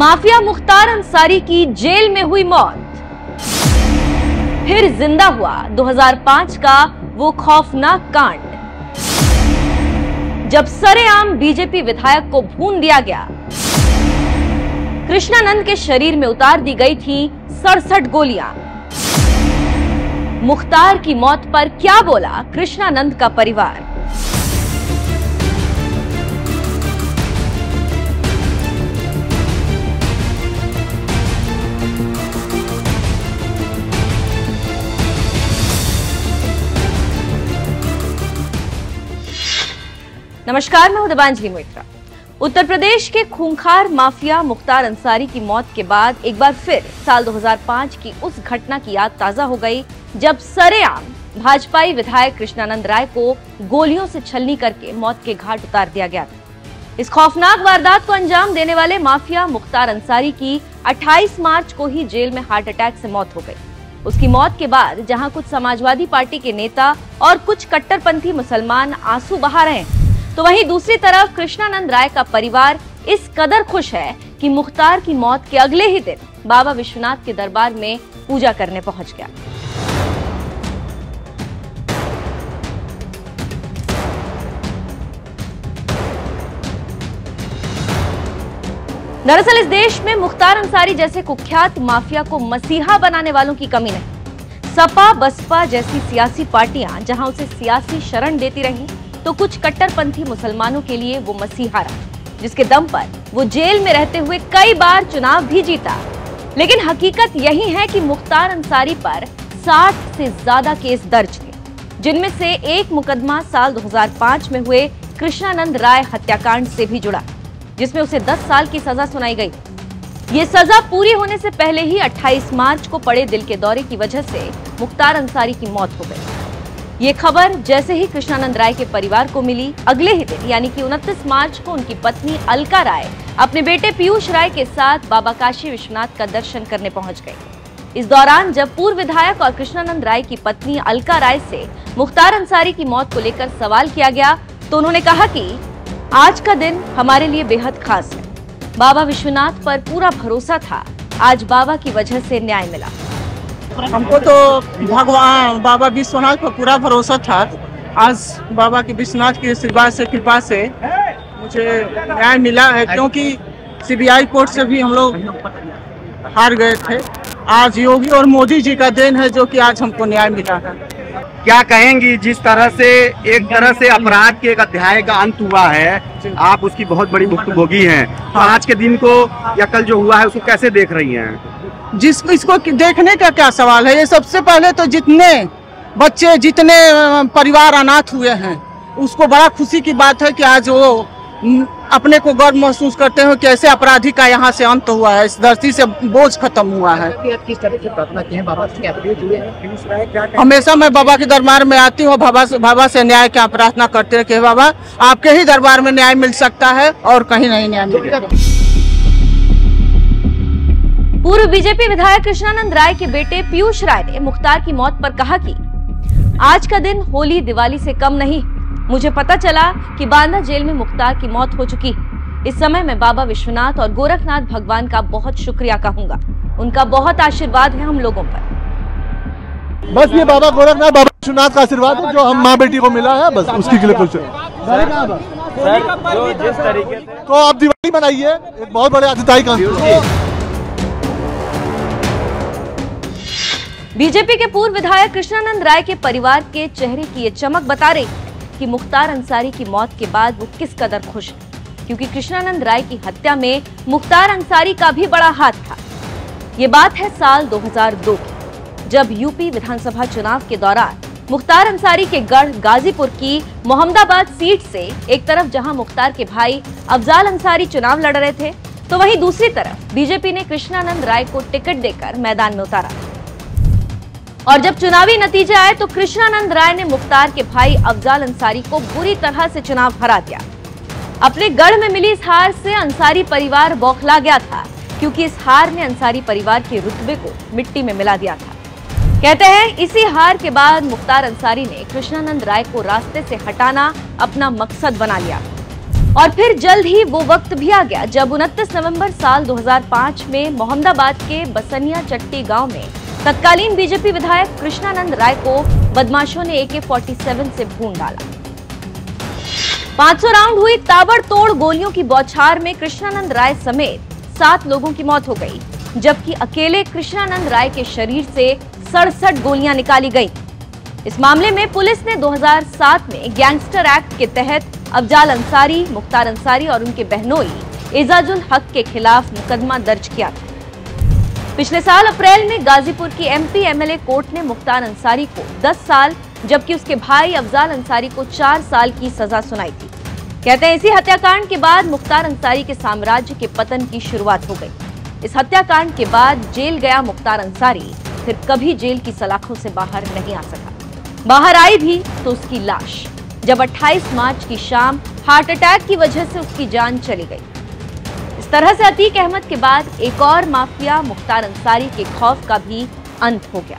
Mafia Mukhtar Ansari की jail में हुई मौत। फिर ज़िंदा हुआ 2005 का वो खौफनाक कांड। जब सरेआम बीजेपी विधायक को भून दिया गया, कृष्णानंद के शरीर में उतार दी गई थी सड़सठ गोलियाँ। मुख्तार की मौत पर क्या बोला कृष्णानंद का परिवार? नमस्कार, मैं दीपांजलि मोइत्रा। उत्तर प्रदेश के खूंखार माफिया मुख्तार अंसारी की मौत के बाद एक बार फिर साल 2005 की उस घटना की याद ताज़ा हो गई, जब सरेआम भाजपाई विधायक कृष्णानंद राय को गोलियों से छलनी करके मौत के घाट उतार दिया गया था। इस खौफनाक वारदात को अंजाम देने वाले माफिया मुख्तार अंसारी की 28 मार्च को ही जेल में हार्ट अटैक से मौत हो गई। उसकी मौत के बाद जहाँ कुछ समाजवादी पार्टी के नेता और कुछ कट्टरपंथी मुसलमान आँसू बहा रहे हैं तो वहीं दूसरी तरफ़ कृष्णानंद राय का परिवार इस कदर खुश है कि मुख्तार की मौत के अगले ही दिन बाबा विश्वनाथ के दरबार में पूजा करने पहुँच गया। दरअसल इस देश में मुख्तार अंसारी जैसे कुख्यात माफिया को मसीहा बनाने वालों की कमी नहीं। सपा, बसपा जैसी सियासी पार्टियाँ जहाँ उसे सियासी शरण देती रही तो कुछ कट्टरपंथी मुसलमानों के लिए वो मसीहा रहा, जिसके दम पर वो जेल में रहते हुए कई बार चुनाव भी जीता। लेकिन हकीकत यही है कि मुख्तार अंसारी पर 60 से ज़्यादा केस दर्ज थे, जिनमें से एक मुकदमा साल 2005 में हुए कृष्णानंद राय हत्याकांड से भी जुड़ा, जिसमें उसे 10 साल की सजा सुनाई गई। ये सजा पूरी होने से पहले ही 28 मार्च को पड़े दिल के दौरे की वजह से मुख्तार अंसारी की मौत हो गई। ये खबर जैसे ही कृष्णानंद राय के परिवार को मिली, अगले ही दिन, यानी कि 29 मार्च को उनकी पत्नी अलका राय अपने बेटे पीयूष राय के साथ बाबा काशी विश्वनाथ का दर्शन करने पहुँच गए इस दौरान जब पूर्व विधायक और कृष्णानंद राय की पत्नी अलका राय से मुख्तार अंसारी की मौत को लेकर सवाल किया गया तो उन्होंने कहा कि आज का दिन हमारे लिए बेहद खास है। बाबा विश्वनाथ पर पूरा भरोसा था। आज बाबा की वजह से न्याय मिला। हमको तो भगवान बाबा विश्वनाथ पर पूरा भरोसा था। आज बाबा के विश्वनाथ के आशीर्वाद से कृपा से मुझे न्याय मिला है क्योंकि सीबीआई कोर्ट से भी हम लोग हार गए थे। आज योगी और मोदी जी का देन है जो कि आज हमको न्याय मिला है। क्या कहेंगी जिस तरह से एक तरह से अपराध के एक अध्याय का अंत हुआ है आप उसकी बहुत बड़ी भुक्तभोगी हैं। तो आज के दिन को या कल जो हुआ है उसको कैसे देख रही हैं? जिसको इसको देखने का क्या सवाल है? ये सबसे पहले तो जितने बच्चे जितने परिवार अनाथ हुए हैं उसको बड़ा खुशी की बात है कि आज वो अपने को गर्व महसूस करते हैं कि ऐसे अपराधी का यहाँ से अंत हुआ है इस धरती से बोझ खत्म हुआ है। हमेशा मैं बाबा के दरबार में आती हूँ बाबा से बाबा से न्याय का प्रार्थना करते हैं कि बाबा आपके ही दरबार में न्याय मिल सकता है और कहीं नहीं न्याय मिलेगा पूर्व बीजेपी विधायक कृष्णानंद राय के बेटे पीयूष राय ने मुख्तार की मौत पर कहा कि आज का दिन होली दिवाली से कम नहीं। मुझे पता चला कि बांदा जेल में मुख्तार की मौत हो चुकी। इस समय मैं बाबा विश्वनाथ और गोरखनाथ भगवान का बहुत शुक्रिया कहूँगा। उनका बहुत आशीर्वाद है हम लोगों पर। बस ये बाबा गोरखनाथ बाबा विश्वनाथ का आशीर्वाद है जो हम माँ बेटी को मिला है बस उसकी के लिए खुश है। तो आप दिवाली मनाइए एक बहुत बड़े आतिथ्य का बीजेपी के पूर्व विधायक कृष्णानंद राय के परिवार के चेहरे की ये चमक बता रही कि मुख्तार अंसारी की मौत के बाद वो किस कदर खुश है? क्योंकि कृष्णानंद राय की हत्या में मुख्तार अंसारी का भी बड़ा हाथ था। ये बात है साल 2002 की, जब यूपी विधानसभा चुनाव के दौरान मुख्तार अंसारी के गढ़ गाजीपुर की मोहम्मदाबाद सीट से एक तरफ़ जहाँ मुख्तार के भाई अफजाल अंसारी चुनाव लड़ रहे थे तो वहीं दूसरी तरफ़ बीजेपी ने कृष्णानंद राय को टिकट देकर मैदान में उतारा। और जब चुनावी नतीजे आए तो कृष्णानंद राय ने मुख्तार के भाई अफजाल अंसारी को बुरी तरह से चुनाव हरा दिया। अपने गढ़ में मिली इस हार से अंसारी परिवार बौखला गया था, क्योंकि इस हार ने अंसारी परिवार के रुतबे को मिट्टी में मिला दिया था। कहते हैं, इसी हार के बाद मुख्तार अंसारी ने कृष्णानंद राय को रास्ते से हटाना अपना मकसद बना लिया। और फिर जल्द ही वो वक्त भी आ गया, जब 29 नवंबर साल 2005 में मोहम्मदाबाद के बसनिया चट्टी गाँव में तत्कालीन बीजेपी विधायक कृष्णानंद राय को बदमाशों ने एके 47 से भून डाला। 500 राउंड हुई ताबड़तोड़ गोलियों की बौछार में कृष्णानंद राय समेत सात लोगों की मौत हो गई, जबकि अकेले कृष्णानंद राय के शरीर से सड़सठ गोलियाँ निकाली गई। इस मामले में पुलिस ने 2007 में गैंगस्टर एक्ट के तहत अफजाल अंसारी, मुख्तार अंसारी और उनके बहनोई एजाजुल हक के खिलाफ मुकदमा दर्ज किया था। पिछले साल अप्रैल में गाजीपुर की एमपी एमएलए कोर्ट ने मुख्तार अंसारी को 10 साल, जबकि उसके भाई अफजाल अंसारी को 4 साल की सजा सुनाई थी। कहते हैं, इसी हत्याकांड के बाद मुख्तार अंसारी के साम्राज्य के पतन की शुरुआत हो गई। इस हत्याकांड के बाद जेल गया मुख्तार अंसारी। फिर कभी जेल की सलाखों से बाहर नहीं आ सका। बाहर आई भी तो उसकी लाश। जब 28 मार्च की शाम हार्ट अटैक की वजह से उसकी जान चली गई। तरह से अतीक अहमद के बाद एक और माफिया मुख्तार अंसारी के खौफ का भी अंत हो गया।